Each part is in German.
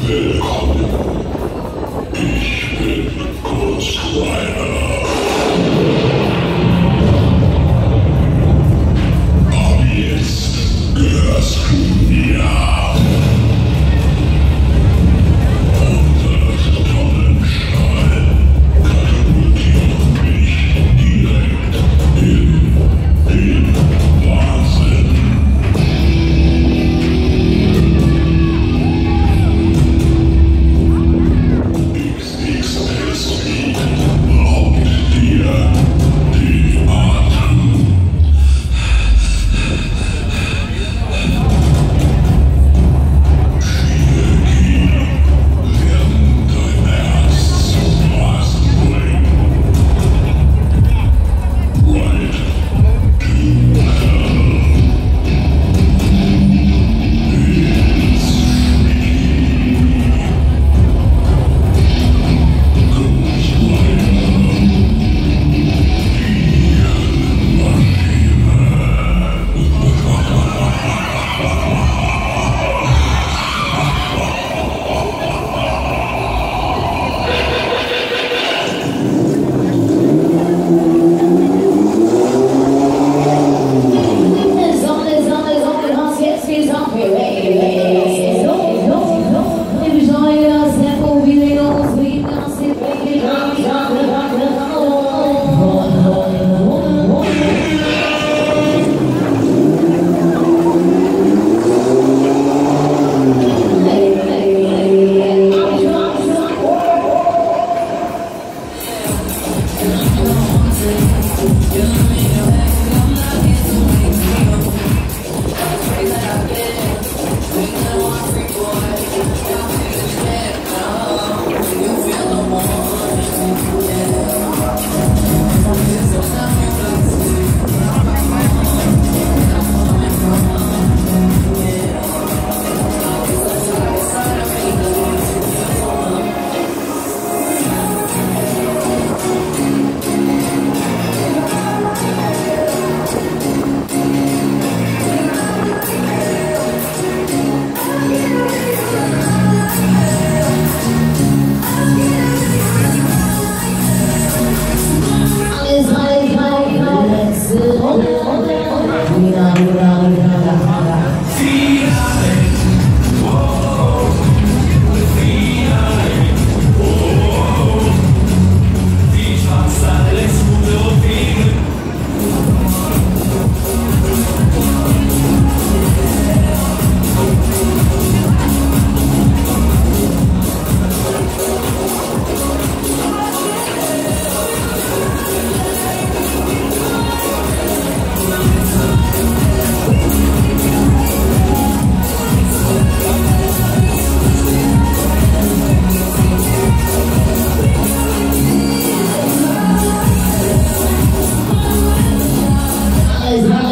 Willkommen. Ich bin Ghost Rider.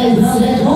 Amen.